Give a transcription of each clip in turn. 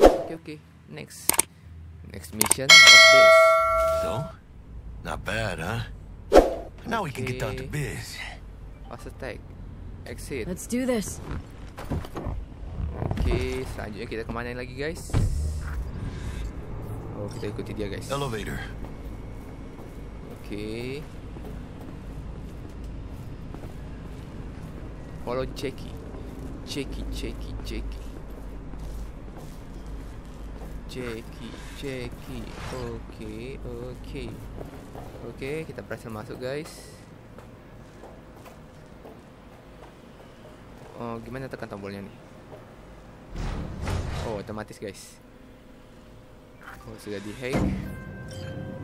Oke oke, next next mission of this. So, not bad, huh? Now we can get down to Okay. biz. Fast attack, exit. Let's do this. Okay, selanjutnya kita kemana lagi guys? Oh kita ikuti dia guys. Elevator. Oke. Follow Jackie. Jackie, Jackie, Jackie. Jackie, Jackie. Oke, oke. Oke, kita berhasil masuk guys. Oh, gimana tekan tombolnya nih? Oh, otomatis guys. Oh, sudah di hack.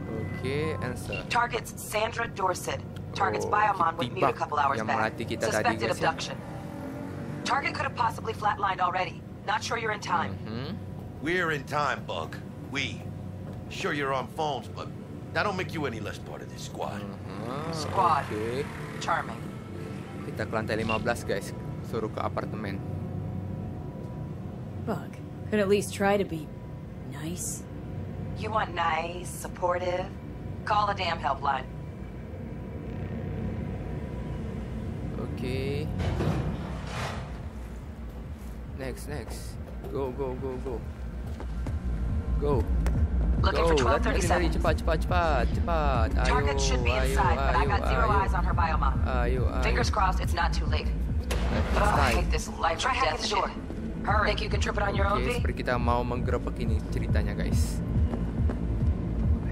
Oke, answer. Target's Sandra Dorset. Target's Oh, Biomon was mute a couple hours back. melatih kita tadi, Suspected guys, abduction. Target could have possibly flatlined already. Not sure you're in time. Hmm. We're in time, Bug. We. Sure you're on phones, but that don't make you any less part of this squad. Ah, Squad. Oke. Charming. Kita ke lantai 15 guys. Suruh ke apartemen. Bug. Could at least try to be nice. You want nice, supportive? Call the damn helpline. Okay. Next, next. Go, go, go, go. Go. Looking go. for Lari, lari, lari. 1237. Cepat, cepat, cepat, cepat. Ayo, Target should be ayo, inside, but I ayo, got zero ayo. eyes on her Biomon. Ayo, ayo. Fingers crossed it's not too late. Left Ugh, I hate this life or death shit. Hurry. Think you can trip it on your own, Oke, V? seperti kita mau menggerebek ini ceritanya guys.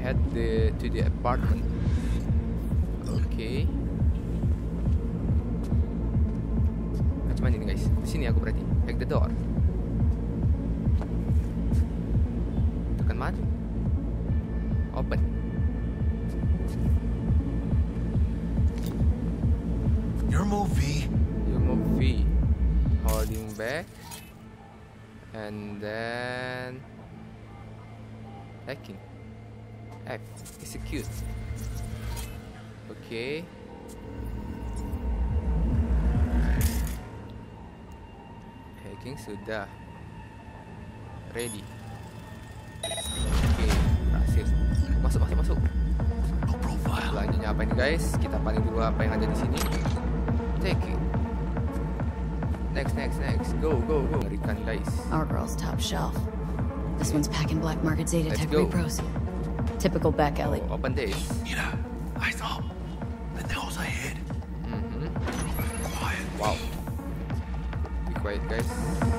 Head the, to the apartment. Oke. Macam mana ini guys? Di sini aku berarti. Hack the door. Oke. Hacking sudah. Ready. Oke, berhasil. Masuk, masuk, masuk. Selanjutnya apa ini guys? Kita paling dulu apa yang ada di sini. Take it. Next, next, next. Go, go, go. Ngerikan guys. Our girl's top shelf. This one's packing black market Zeta Let's Tech go. repros. Typical back alley. Oh, open this. Mira, eyes up. Guys.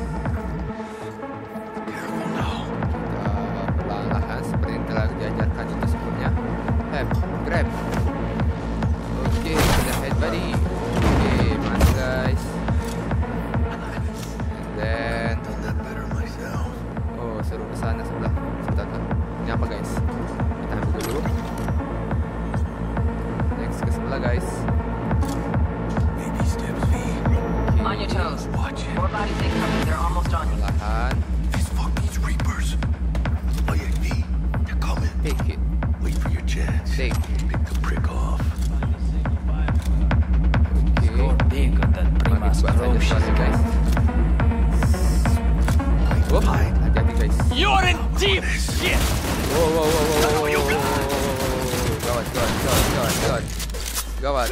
Gawat.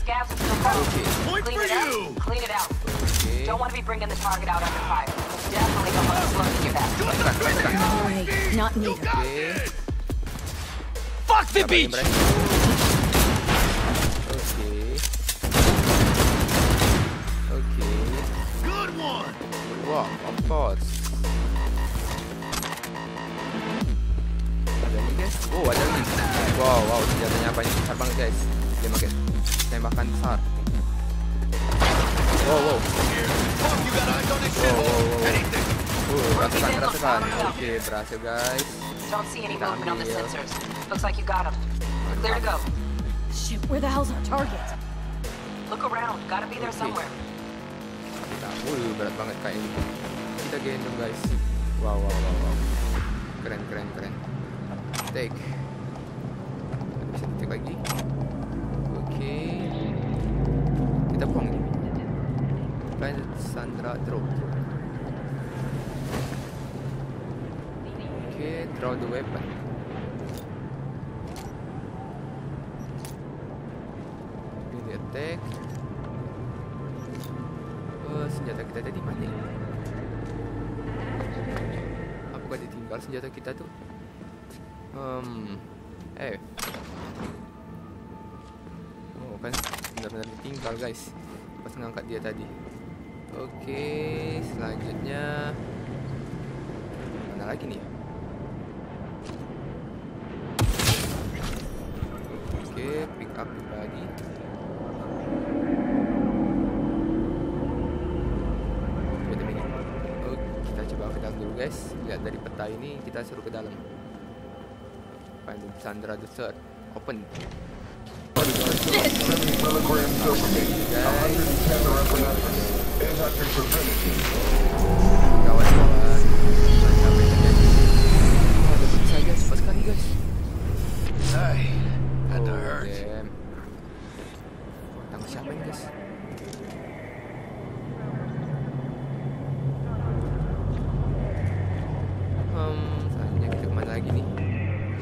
Scabs are still Point Clean for it out. Clean it out. Oke. Don't want to be bringing the target out under fire. Definitely don't want to slow you back. Gerak, gerak. Not me. Oke. Fuck the beach! Imran. Oke. Oke. Good one. Wow, of course. Wow, wow, senjatanya apa ini? Besar banget guys. Dia pakai tembakan besar. Wow, wow. Whoa, whoa. Anything. Uh, ratusan, ratusan. Oke, berhasil guys. Don't see any movement on the Ambil. sensors. Looks like you got him. Clear to go. Shit, where the hell's our target? Look around. Gotta be there Okay. somewhere. Kita, uh, berat banget kayak ini. Kita gendong guys. Wow wow wow wow. Keren keren keren. Take. sekejap lagi. Okay Kita buang ni. Plan Sandra drop. Okay, draw the weapon. Ini attack. Uh, Senjata kita tadi mana? Apakah dia tinggal senjata kita tu? Um, eh, ditinggal, guys. Pas ngangkat dia tadi. Oke, selanjutnya mana lagi nih? Oke, pick up lagi. Oh, dulu guys. Lihat dari peta ini kita suruh ke dalam. Find Sandra the third. Open. Kawan-kawan, ada cepat sekali guys. Hurt. siapa ini guys? Hmm, selanjutnya kita ke mana lagi nih?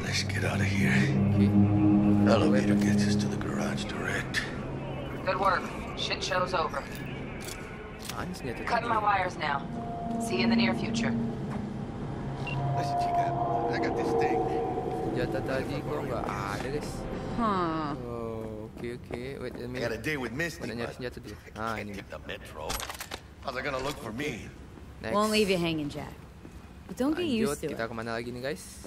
Let's get out of here. Oke. Elevator gets us to the garage direct. Good work. Shit show's over. Mana senjata tadi? Cutting my wires now. See you in the near future. Listen, Chica, I got this thing. Senjata tadi kok nggak ada guys. Huh. Oh, oke oke. Wait a I got a minute. date with Misty, but? I Ah, can't take the metro. How's they gonna look for me? Next. Won't leave you hanging, Jack. But don't get Lanjut, used to kita it. kemana lagi nih guys?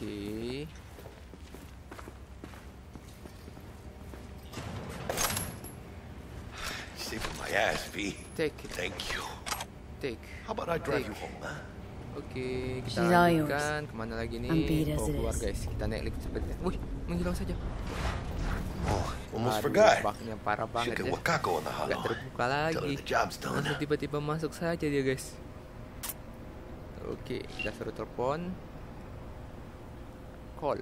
Oke. Saving my ass, V. Take it, Thank you. take. How about I drive Take. you home, huh? Oke, kita all yours. lanjutkan. Ke mana lagi nih? Oh, keluar guys. Kita naik lift sebentar. Wih, menghilang saja. Oh, almost Aduh, forgot. baknya parah banget ya. Gak terbuka lagi. Langsung tiba-tiba masuk saja dia guys. Oke, kita suruh telepon. Call.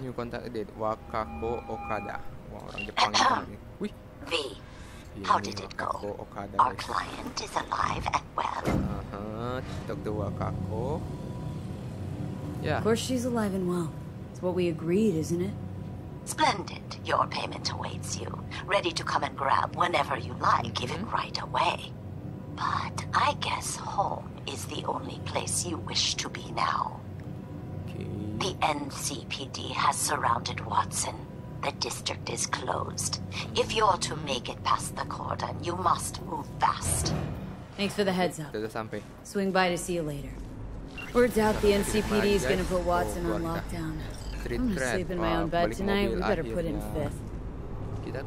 New contact date Wakako Okada. Wah, orang Jepang ini. Wih, V, How did it Wakako go? Okada our guys. client is alive and well. Aha, Dr. Wakako. Ya, Of course she's alive and well. It's what we agreed, isn't it? Splendid. Your payment awaits you, ready to come and grab whenever you like, even mm-hmm. right away. But I guess home is the only place you wish to be now. Oke. The NCPD has surrounded Watson. The district is closed. If you're to make it past the cordon, you must move fast. Thanks for the heads up. Kita udah sampai. Swing by to see you later. Word's out the NCPD is gonna put Watson on lockdown. I'm gonna sleep in my own bed tonight. We better put in fifth.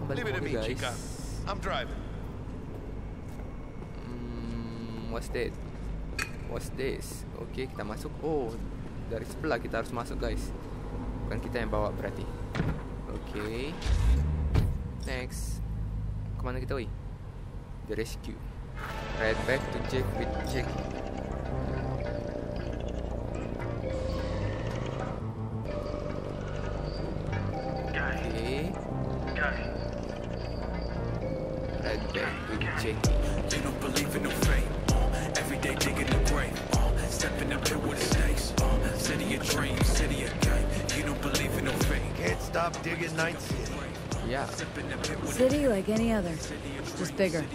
Leave it to me. Chica. I'm driving. Hmm, what's that? What's this? Okay, kita masuk. Oh, dari sebelah kita harus masuk, guys. Bukan kita yang bawa berarti. Oke. Next. Kemana kita, woi? The rescue. Right back to check with check. stop digging Night City. Yeah. City like any other, just bigger.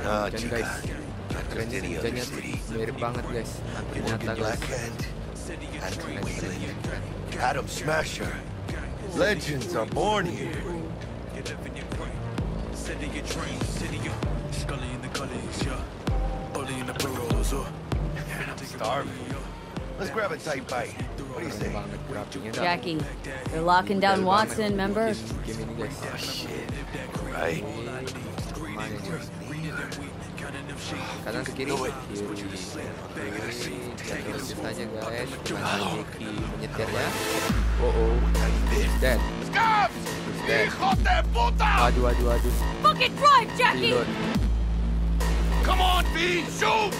Ah, guys. Mirip banget guys. Ternyata guys. Adam Smasher. Legends are born here. Yeah. Starving. Let's grab a tight bite. Jackie, they're locking down Watson, remember? Oh, shit. Right. Kadang kiri, kiri. Terus aja guys, Jackie menyetirnya. Oh oh, dead. Dead. Adu adu adu. Fucking drive, Jackie. Come on, B, shoot.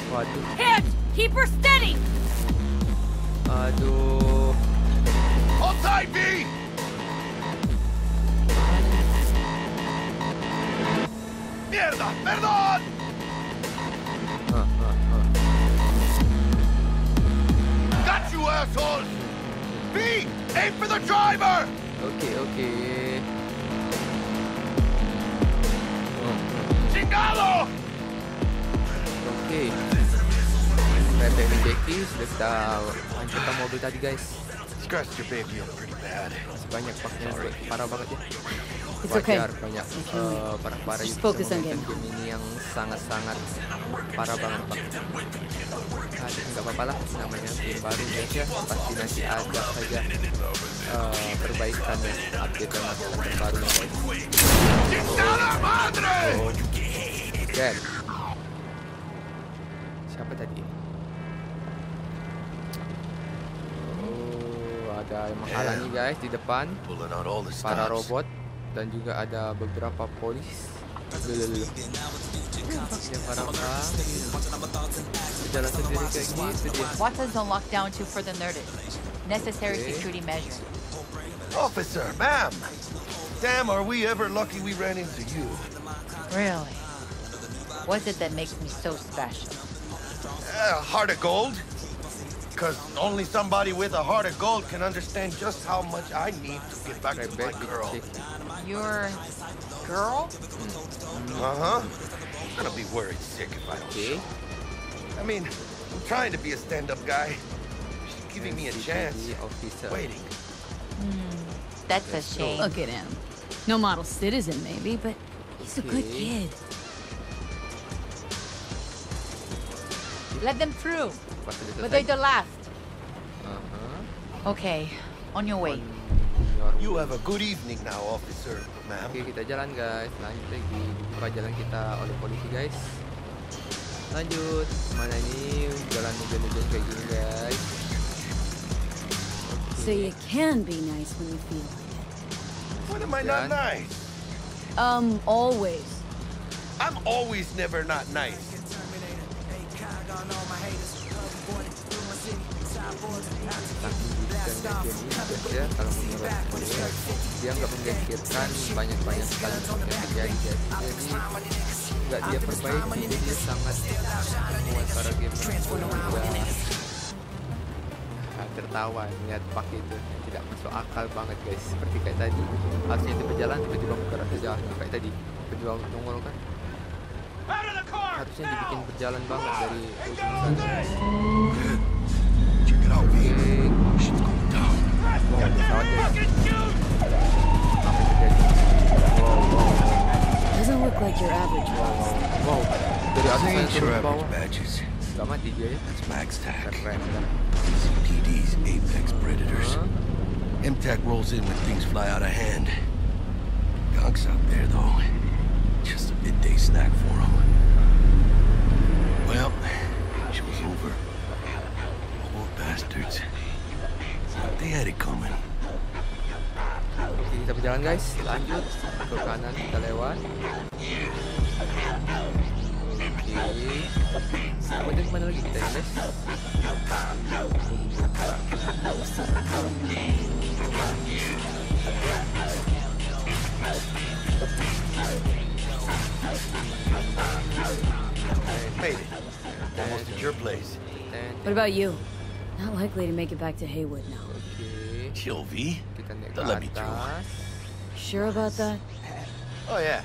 Hit, keep her steady. Aduh. Offside me! Mierda, perdón! Got you, assholes! B, aim for the driver! Okay, okay. Chingalo! Okay. Repete, please, let's hancurkan mobil tadi guys. Scratched your baby up pretty bad. Masih banyak paknya parah banget ya. It's okay. Wajar banyak eh, yang focus bisa on memainkan game. game ini yang sangat-sangat parah banget pak. Nah, nggak apa-apa lah namanya game baru guys ya pasti nanti ada saja eh, perbaikan ya update dan masalah terbaru ya. Oh, dead. Siapa tadi? Ada yang menghalangi guys di depan Pulling out all the para robot dan juga ada beberapa polis. Lulu, lulu. Dia parah-parah. Berjalan sendiri kayak gitu dia. Watson's on lockdown too for the nerded. Necessary Okay. security measure. Officer, ma'am! Damn, are we ever lucky we ran into you? Really? What's it that makes me so special? Uh, heart of gold? Because only somebody with a heart of gold can understand just how much I need to get back to my girl. Your girl? Uh-huh. I'm gonna be worried sick if I don't Oke. I mean, I'm trying to be a stand-up guy. She's giving me a chance. NCPD officer. Waiting. That's a shame. Look at him. No model citizen, maybe, but he's a good kid. Let them through. But they're the last. Aha. Okay, on your way. On your You have a good evening now, officer, ma'am. Oke kita jalan guys Lanjut lagi Buka jalan kita oleh polisi guys Lanjut Mana ini Jalan hujan-hujan kayak gini guys So you can be nice when you feel like When am I not nice? it. Um, always. I'm always never not nice. Judicialnya game ini ya Kalau menurut saya Dia nggak memikirkan banyak-banyak sekali yang terjadi Jadi nggak dia perbaiki Jadi dia sangat membuat para gamer itu juga Ah, tertawa melihat pakai itu tidak masuk akal banget guys seperti kayak tadi harusnya itu berjalan tiba-tiba muka rasa jalan kayak tadi tiba-tiba nongol kan harusnya dibikin berjalan banget dari ujung sana badges. nggak mati That's Max keren CPD's apex predators. Hah? MTAC rolls in when things fly out of hand. Gonks out there, though. Just a midday snack for them. Well, show's over. Poor bastards. They had it coming. Oke, kita berjalan guys lanjut ke kanan kita lewat oke kemudian kemana lagi kita ya guys Made it. Almost at your place. What about you? Not likely to make it back to Haywood now. oke Chill, V. kita naik ke Don't let me through. Sure about that? Oh, yeah.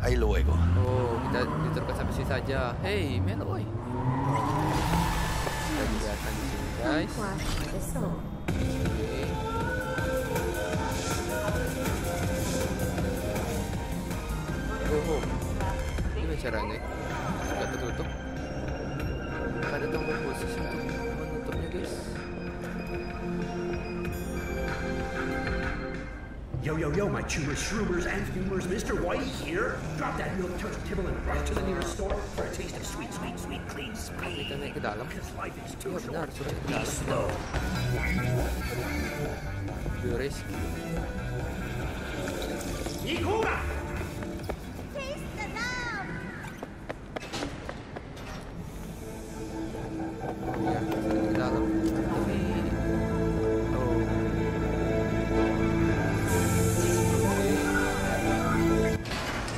Ahí luego. Oh, kita diterka sampai sini saja. Hey, Melo, oi. Kita biarkan di sini, guys. Okay. Go oh. Ini caranya? Sudah tertutup. Ada tombol khusus untuk menutupnya, guys. Yo, yo, yo, my chewers, shroomers, and fumers, Mr. Whitey here. Drop that milk toast tibble, and rush to the nearest store for a taste of sweet, sweet, sweet, clean speed. Kita naik ke dalam. Because life is too short to be slow. The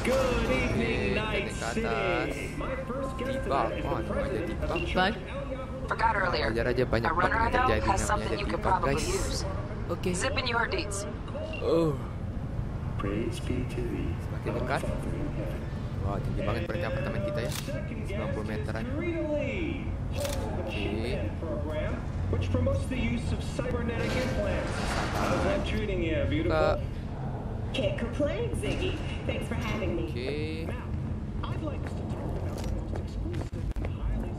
Good evening, Night City. Oh. Bug? Forgot earlier. Wajar aja banyak bug I yang terjadi namanya debug probably guys. Oke. Zip in your deeds. Oh, Praise be to thee. semakin dekat. Wah, tinggi banget berarti apartemen kita ya. 90 meteran. Oke. program, which promotes the use of cybernetic implants. How's that treating you, beautiful? Can't complain, Ziggy. Thanks for having me. Oke. I'd like us to talk about the most exclusive, highly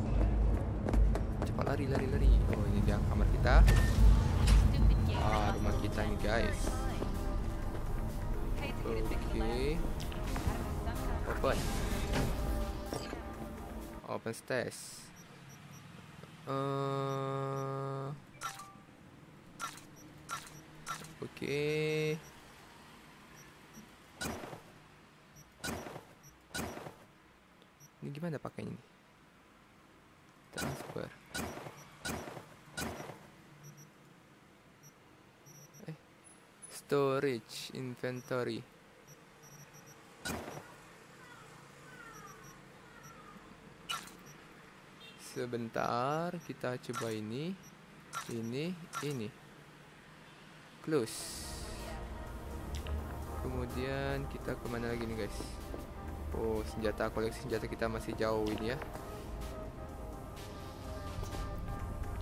Cepat lari, lari, lari. Oh, ini dia kamar kita. Ah, rumah kita nih guys. Oke. Open. Open stairs. Eh. Oke. Ini gimana pakainya nih? Transfer. Eh. Storage inventory. Sebentar, kita coba ini, ini, ini. Close. Kemudian kita ke mana lagi nih guys? Oh, senjata koleksi senjata kita masih jauh ini ya.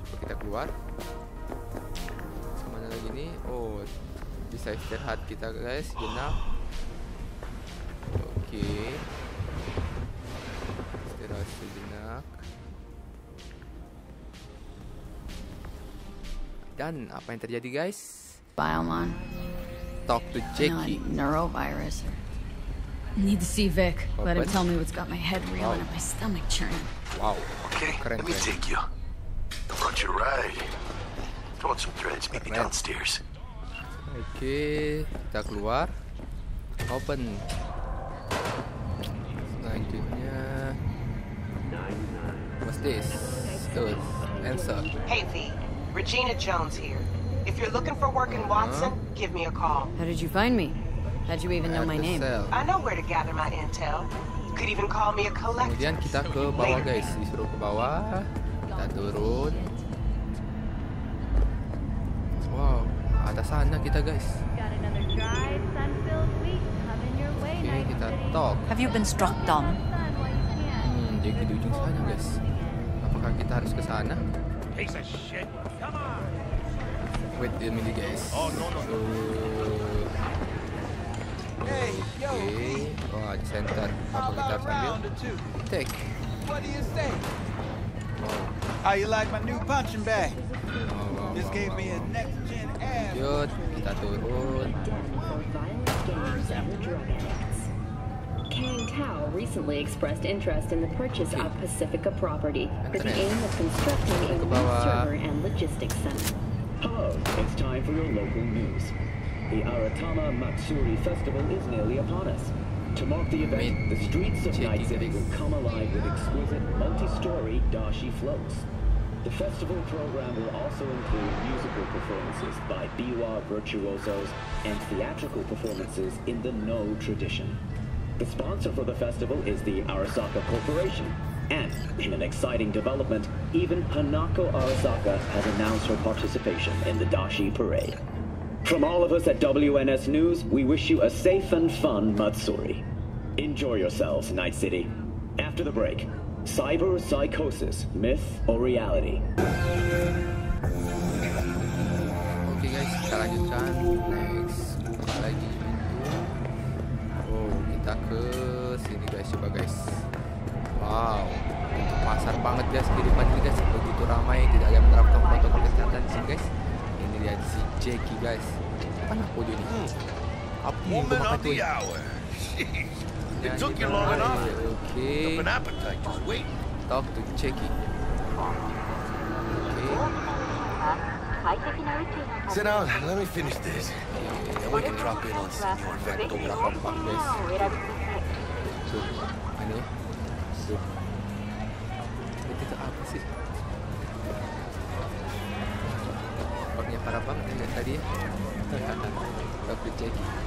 Coba kita keluar. Ke mana lagi nih? Oh, bisa istirahat kita guys, sejenak. Oke. Istirahat sejenak. Dan apa yang terjadi guys? Biomon. Talk to Jackie. neurovirus. Need to see Vic. Oh, let him tell me what's got my head reeling Wow. and my stomach churning. Wow. Okay, Keren, let me take you. I Brought you a ride. Throw some threads, meet me downstairs. Okay, kita keluar. Open. Selanjutnya, what's this? Tuh, answer. Hey, V. Regina Jones here. If you're looking for work in Watson, give me a call. How did you find me? How'd you even know my name? cell. I know where to gather my intel. You could even call me a collector. Kemudian kita ke bawah guys, disuruh ke bawah. Kita turun. Wow, ada sana kita guys. Oke, Night kita talk. Have you been struck dumb? Hmm, jadi di ujung sana guys. Apakah kita harus ke sana? Piece of shit. Come on. Wait a minute guys. Oh no no. Hey yo. Oke. Wah di center. Apa kita harus ambil? Take. What do you say? Wow. How you like my new punching bag? Wow, wow, Just wow, gave wow, me a next gen ass. Lanjut, kita turun. Kang Tao recently expressed interest in the purchase Okay. of Pacifica property for the aim of constructing a new server and logistics center. Hello, it's time for your local news. The Aratama Matsuri Festival is nearly upon us. To mark the event, the streets of City will come alive with exquisite multi-story dashi floats. The festival program will also include musical performances by biwa virtuosos and theatrical performances in the No tradition. The sponsor for the festival is the Arasaka Corporation. And in an exciting development, even Hanako Arasaka has announced her participation in the Dashi Parade. From all of us at WNS News, we wish you a safe and fun Matsuri. Enjoy yourselves, Night City. After the break, cyber psychosis, myth or reality? Oke guys, kita lanjutkan. Next, lagi. Oh, kita ke sini guys, coba guys. Wow, untuk pasar banget guys kehidupan ini guys begitu ramai tidak ada yang menerapkan protokol kesehatan di sini guys. Ini dia si Jackie guys. Apa nak audio ni? Apa Woman kau makan of tu? the hour. It took you long enough. Okay. An appetite, just wait. Talk to Jackie. Sit down, let me finish this. Then we can drop in on Senor Vector.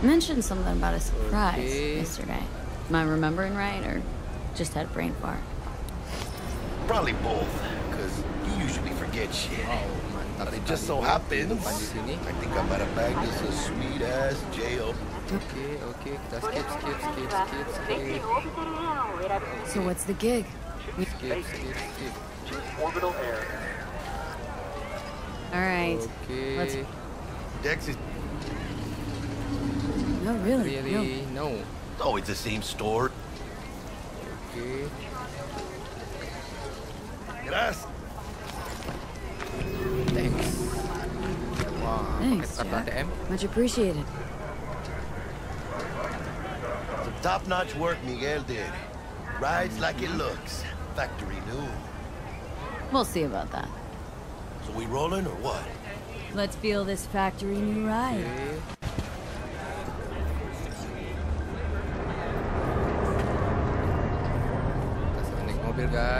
Mentioned something about a surprise Okay. yesterday. Am I remembering right, or just had a brain fart? Probably both, because you usually forget shit. But it just so happens, I think I might have bagged us a sweet ass jail. Oke, oke, kita skip, skip, skip, skip, skip. So what's the gig? Skip, skip, skip. Orbital air. All right. Okay. Let's. Dex is. No, really. Really? No. Oh, it's the same store. Okay. Gracias. Thanks. Wah, Thanks, pakai kartu Jack. ATM. Much appreciated. Some top-notch work Miguel did. Rides like it looks. Factory new. We'll see about that. So we rolling or what? Let's feel this factory new ride. Kita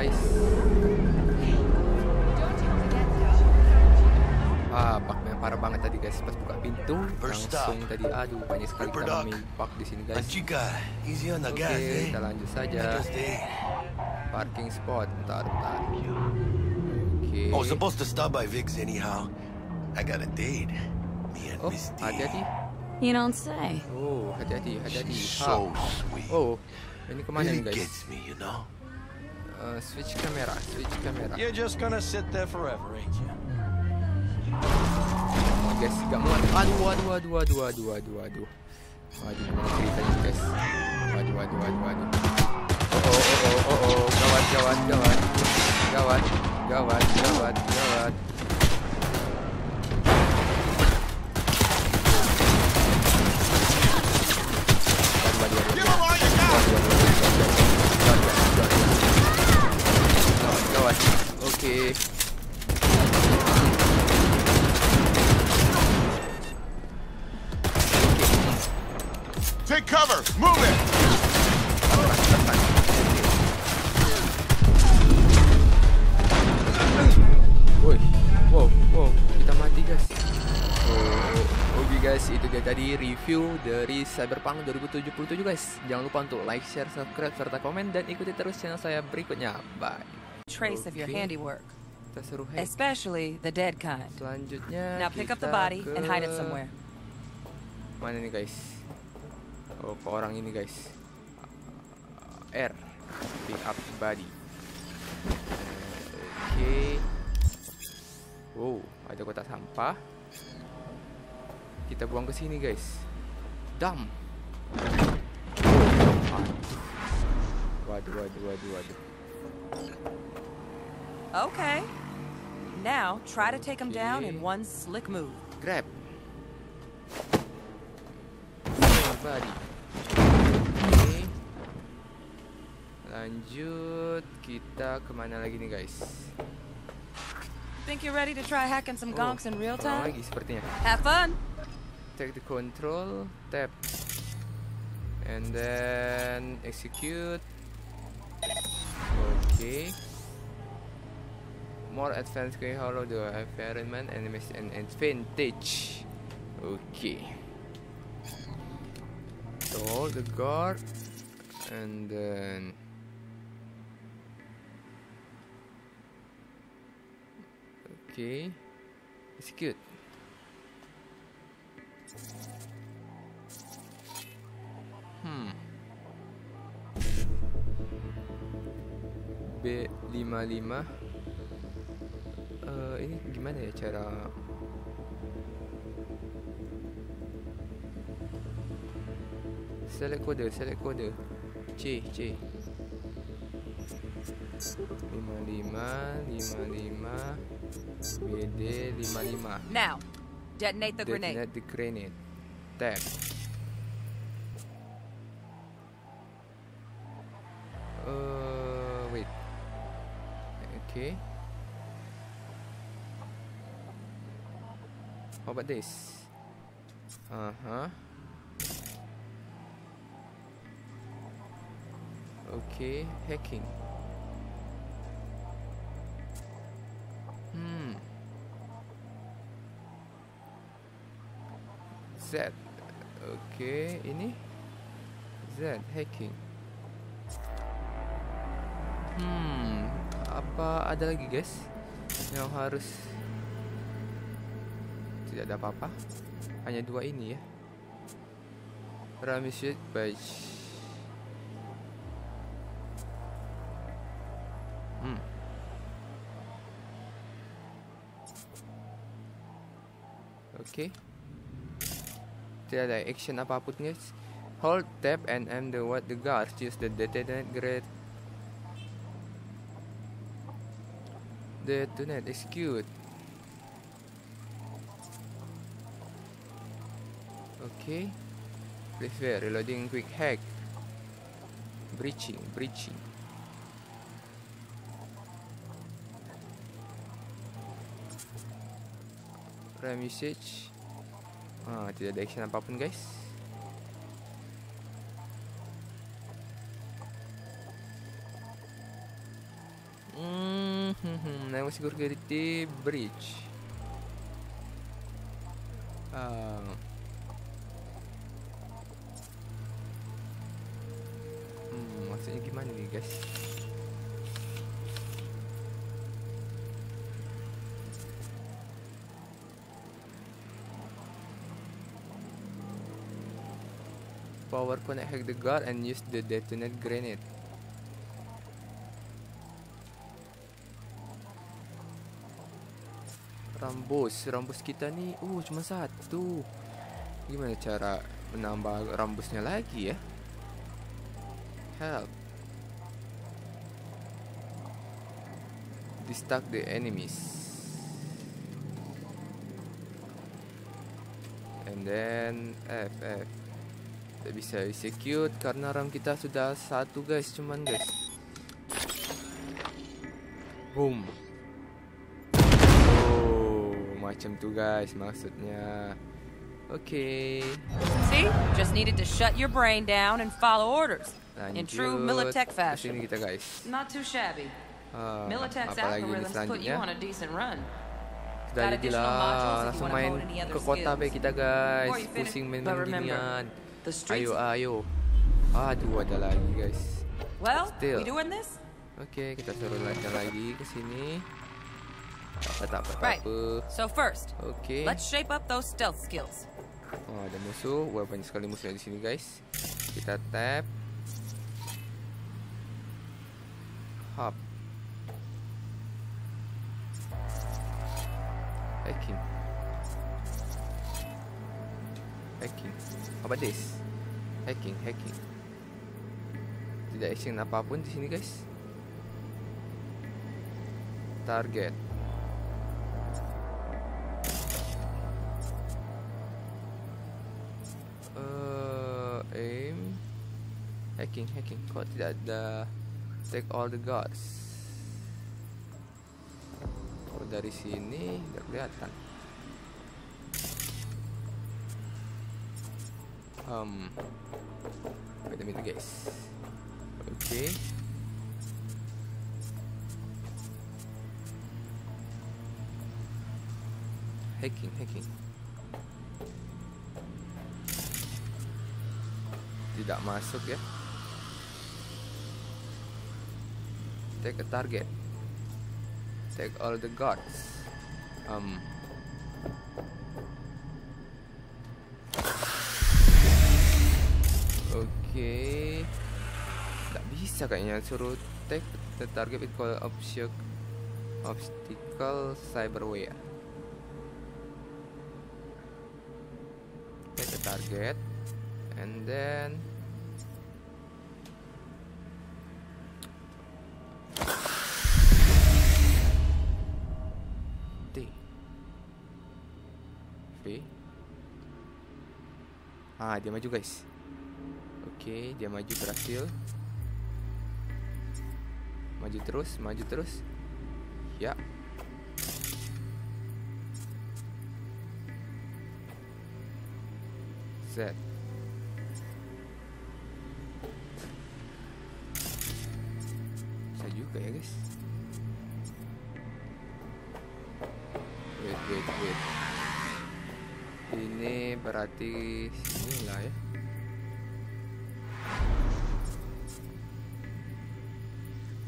guys. Ah, baknya parah banget tadi guys. Pas buka pintu, langsung tadi aduh banyak sekali kita kami bak di sini guys. Oke, gas, eh? kita lanjut saja. Parking spot, bentar, bentar. Oke. I was supposed to stop by Vic's anyhow. I got a date. Me and Oh, Misty. hati-hati. You don't say. Oh, hati-hati, hati-hati. So sweet. Oh, ini ke mana nih guys? gets me, you know? Uh, switch camera, switch camera. You're just gonna sit there forever, ain't you? Oh, guys, siga mo. Aduh, aduh, aduh, aduh, aduh, aduh, aduh. Aduh, mga krita niyo guys. Aduh, aduh, aduh, aduh. Oo, oo, oo, oo, gawat, gawat, gawat. Gawat, gawat, gawat, gawat. Oke. Take cover! Move it! Woi, wow, wow, kita mati guys. Oh, oke guys, itu dia tadi review dari Cyberpunk 2077 guys. Jangan lupa untuk like, share, subscribe, serta komen dan ikuti terus channel saya berikutnya. Bye. Trace of your handiwork, especially the dead kind. Selanjutnya Now pick up the body and hide it somewhere. Mana nih guys? Oh, ke orang ini guys. R. Pick up body. Eh, Oke. Wow, ada kotak sampah. Kita buang ke sini guys. Aduh. Waduh, waduh, waduh, waduh. Okay. Now try to take him down in one slick move. Grab. Body. Oke. Lanjut, kita kemana lagi nih guys? Think you're ready to try hacking some oh, gonks in real time? lagi sepertinya. Have fun. Take the control, tap, and then execute. Okay. More advanced game hollow the environment enemies and advantage. Okay. So the guard, and then okay, It's Hmm. B55 Eh ini gimana ya cara Select kode, select kode C C 55 55 BD 55 Now, detonate the grenade. Detonate the grenade. Tap. Okay. How about this? Uh huh. Okay, hacking. Hmm. Z. Okay, ini Z hacking. Apa ada lagi guys yang harus tidak ada apa-apa? Hanya dua ini ya. Ramishit page. Hmm. Oke. Okay. Tidak ada action apa pun guys. Hold tab and aim the what the guards use the detonate grenade. Detonate execute. Okay. Please wait, reloading quick hack. Breaching, breaching. Prime usage. Ah, tidak ada action apa pun guys. Naik security breach. Ah. Hmm, maksudnya gimana nih guys? Power connect hack the guard and use the detonate grenade. Rambus, rambus kita nih, uh cuma satu. Gimana cara menambah rambusnya lagi ya? Help. Distract the enemies. And then F F. Tidak bisa execute karena RAM kita sudah satu guys, cuman guys. Boom. Macam tu guys maksudnya. Okay. See? Just needed to shut your brain down and follow orders. In true Militech Lanjut. fashion. Sini kita guys. Not too shabby. Ah, Militech's algorithms put you on a decent run. Sudah Got jadi additional modules if lah, you langsung main ke kota be kita guys. Pusing main-main ginian. Ayo ayo. Aduh ada lagi guys. Well, Still. we doing this? Oke, kita suruh lancar lagi ke sini. Apa, tak apa, tak Right. apa. So first, Oke. let's shape up those stealth skills. Oh, ada musuh. Wah, banyak sekali musuhnya di sini, guys. Kita tap. Hop. Hacking. Hacking. Apa this? Hacking, hacking. Tidak action apa pun di sini, guys. Target. Hacking hacking. Kok tidak ada take all the guards kalau dari sini tidak kelihatan. Um wait a minute guys. Oke. Hacking hacking. Tidak masuk ya take a target. Take all the guards. Um. Oke tidak bisa kayaknya suruh take the target with call obstacle obstacle cyberware. Take the target. And then Ah, dia maju guys. Oke, dia maju berhasil. Maju terus, maju terus. Ya. Z. Bisa juga ya guys. Wait, wait, wait. Ini berarti sini lah ya.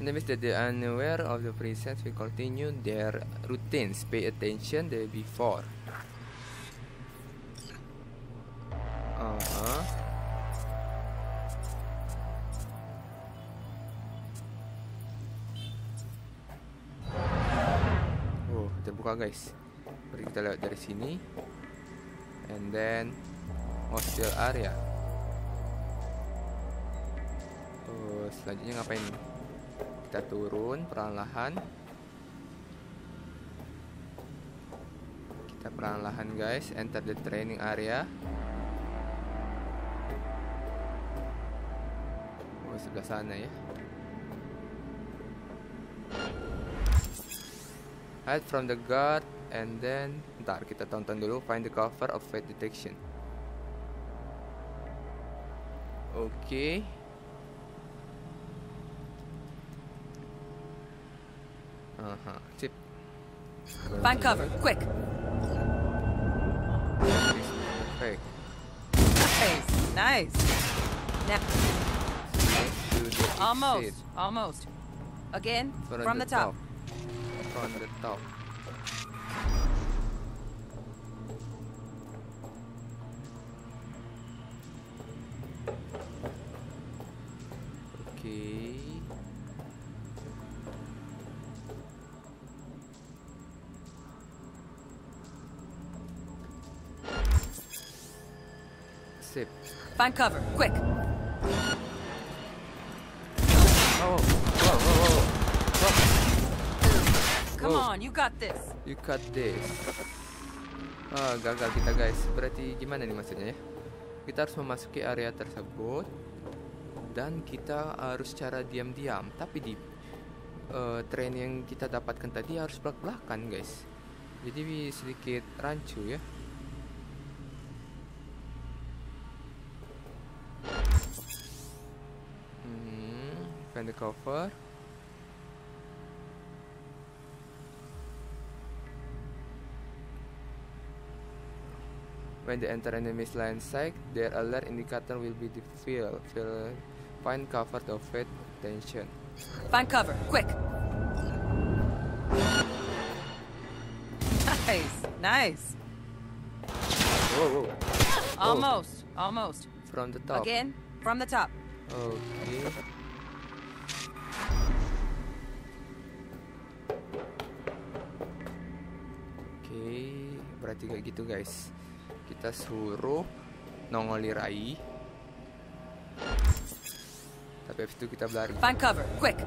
Enemies that are unaware of the presence will continue their routines. Pay attention the before. Uh -huh. Oh, terbuka guys. Mari kita lihat dari sini. Then hostile area. Oh, selanjutnya ngapain? Kita turun perlahan. Kita perlahan guys, enter the training area. Oh, sebelah sana ya. Hide from the guard and then ntar kita tonton dulu find the cover of fate detection. Oke. Okay. Uh -huh. Sip. Find cover, quick. Perfect. Nice, nice. Now, almost, almost. Again, From from the the top. From the top. Oke. Sip. Find cover, quick. On, you got this. You cut this. Ah, gagal kita guys. Berarti gimana nih maksudnya ya? Kita harus memasuki area tersebut dan kita harus cara diam-diam. Tapi di eh, train yang kita dapatkan tadi harus belak-belakan guys. Jadi sedikit rancu ya. Hmm, find the cover. When they enter enemy's line sight, their alert indicator will be. Field find cover to avoid tension. Find cover, quick. Nice, nice. Whoa, whoa. Almost, almost. From the top. Again, from the top. Okay. Oke, berarti kayak gitu guys. Kita suruh nongoli Rai. Tapi habis itu kita berlari. Find cover, quick.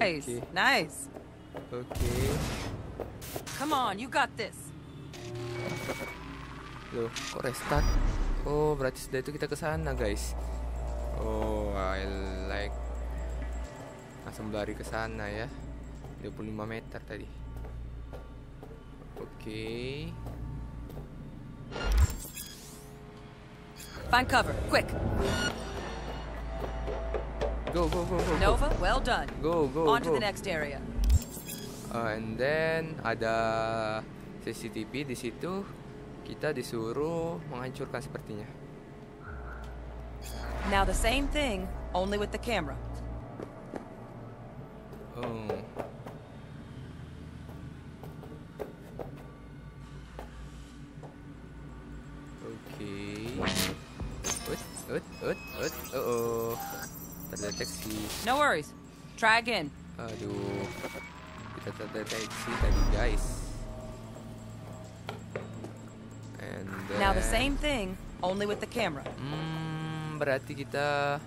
nice, Okay. nice. Oke. Come on, you got this. Loh, kok restart? Oh, berarti sudah itu kita ke sana, guys. Oh, I like langsung lari ke sana ya. 25 meter tadi. Oke. Find cover, quick. Go, go, go, go. go. Nova, well done. Go, go, On to go. the next area. Uh, and then ada CCTV di situ. Kita disuruh menghancurkan sepertinya. Now the same thing, only with the camera. Oh. No worries. Try again. Aduh. Kita terdeteksi tadi, guys. And then... Now the same thing, only with the camera. Hmm, berarti kita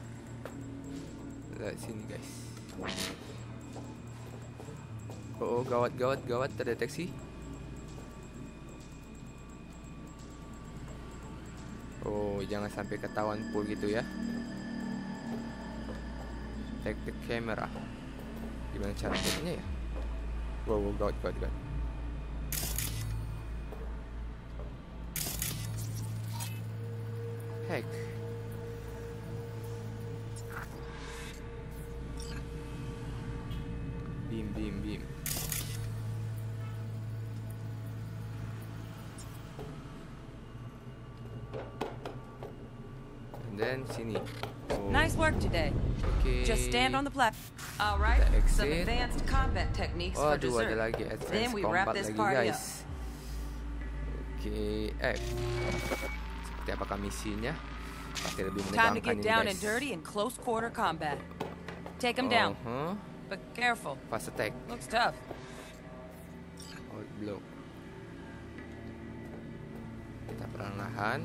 lihat sini, guys. Oh, oh, gawat, gawat, gawat terdeteksi. Oh, jangan sampai ketahuan full gitu ya. Take the camera. Gimana cara ya? Wow, wow, god, god, god. Heck. Beam, beam, beam. And then sini. Nice work today. Okay. Just stand on the platform. All right. Some advanced combat techniques oh, for dessert. ada lagi advanced then we wrap this party guys. up. Okay, eh. Seperti apakah misinya? Pasti lebih Time to menegangkan get down guys. and dirty in close quarter combat. Take him down. Uh-huh. But careful. Fast attack. Looks tough. Hold blow. Kita perlahan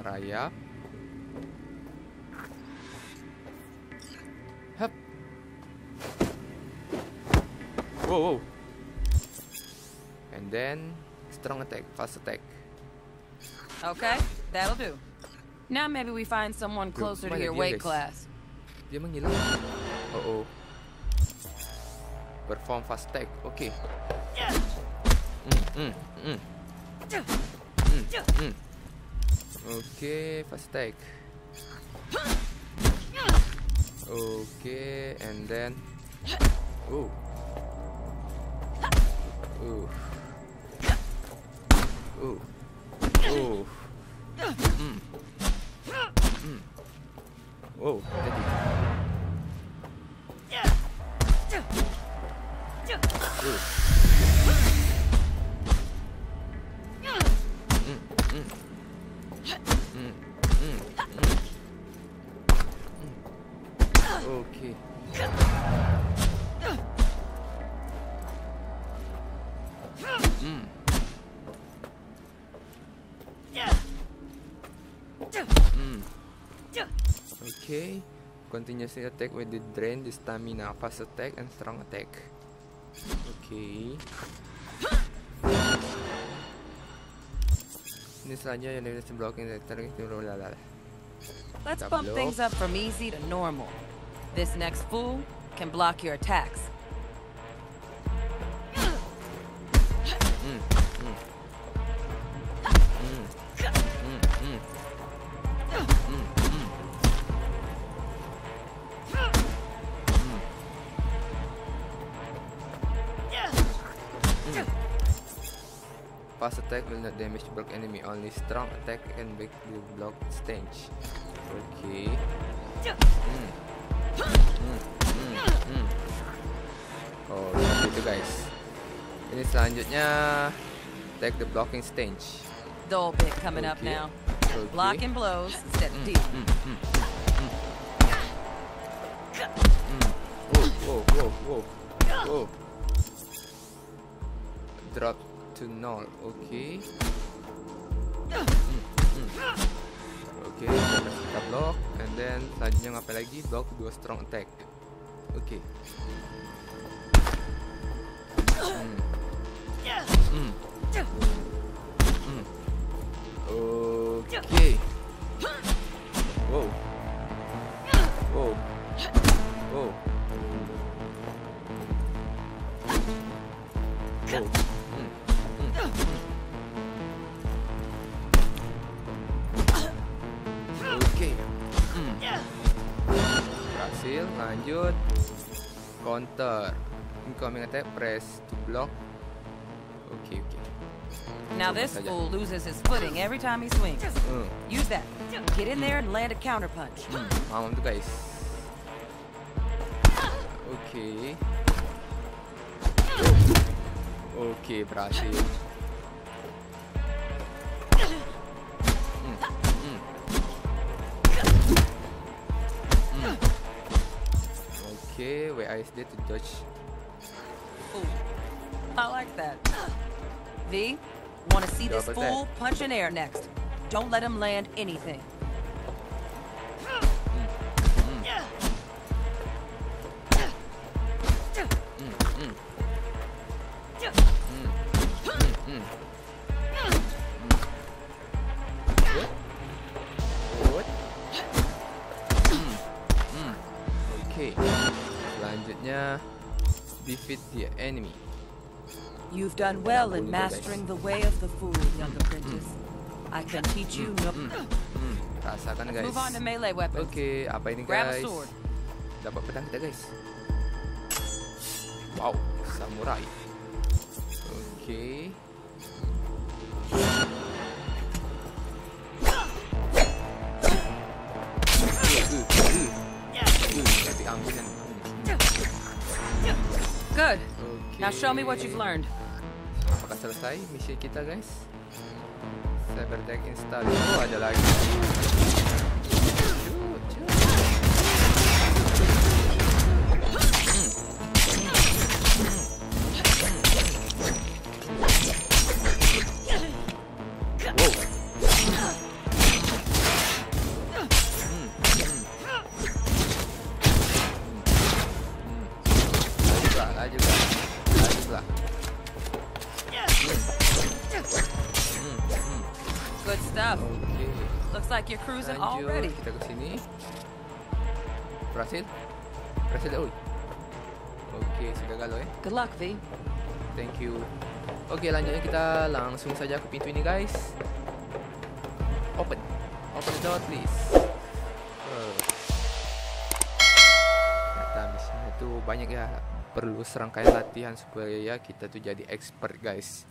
merayap. Wow, wow. And then strong attack, fast attack. Okay, that'll do. Now maybe we find someone closer to your weight guys? class. Dia menghilang. Oh oh. Perform fast attack. Okay. Mm, mm, mm. Mm, mm. Okay, fast attack. Okay, and then Oh. Ooh. Ooh. Ooh. Mm. Mm. mm. Whoa. Continuously attack with the drain, the stamina, fast attack, and strong attack. Okay. Ini selanjutnya yang dari blocking the Let's bump things up from easy to normal. This next fool can block your attacks. Fast attack will not damage block enemy. Only strong attack can break the block stage. Okay. Mm. Mm, mm, mm. Oh, seperti itu guys. Ini selanjutnya take the blocking stage. Dull bit coming up Okay. now. Okay. Blocking blows instead of Mm, deep. mm, mm, mm, mm. Whoa, whoa, whoa, whoa, whoa. Drop to null. Okay. Mm, mm. Okay, terus kita block and then selanjutnya ngapain lagi? Block dua strong attack. Okay. Hmm. Hmm. Hmm. Okay. Wow. Counter. Incoming attack, press to block. Okay, oke. Now this fool loses his footing every time he swings. Hmm. Use that. Get in there and land a counter punch. Hmm, tuh guys. Oh. Oke, berhasil. Oke, WASD to dodge. Ooh, I like that. V, want to see this Double fool punch in air next. Don't let him land anything. Defeat the enemy. You've done well in mastering the way of the fool, young apprentice. I can teach you no. Mm, mm. ah, hmm, rasakan guys. Move on to melee weapons. Okay, apa ini Grab guys? a sword. Dapat pedang kita guys. Wow, samurai. Okay. Now show me what you've learned. Apakah selesai misi kita guys? Cybertech install. Oh, ada lagi. You're cruising Lanjut, already. Kita ke sini. Berhasil? Berhasil dah. Oke, sudah galau ya. Good luck, V. Thank you. Oke, lanjutnya kita langsung saja ke pintu ini, guys. Open. Open the door, please. Oh. Ternyata misinya itu banyak ya. Perlu serangkaian latihan supaya ya kita tuh jadi expert, guys.